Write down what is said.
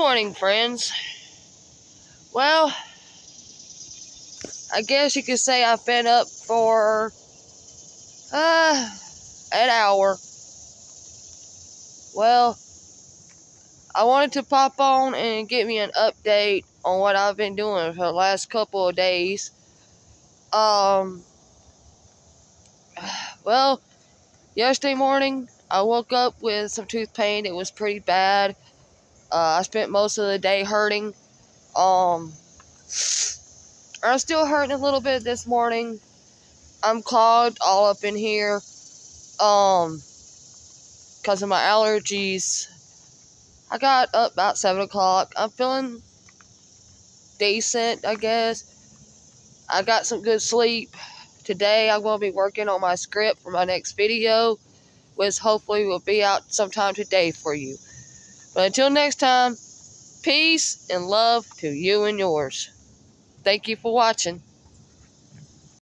morning, friends. Well, I guess you could say I've been up for uh an hour. Well, I wanted to pop on and get me an update on what I've been doing for the last couple of days. Um, well, yesterday morning I woke up with some tooth pain. It was pretty bad. Uh, I spent most of the day hurting. Um, I'm still hurting a little bit this morning. I'm clogged all up in here. Um, because of my allergies. I got up about 7 o'clock. I'm feeling decent, I guess. I got some good sleep. Today I'm going to be working on my script for my next video, which hopefully will be out sometime today for you. But until next time, peace and love to you and yours. Thank you for watching.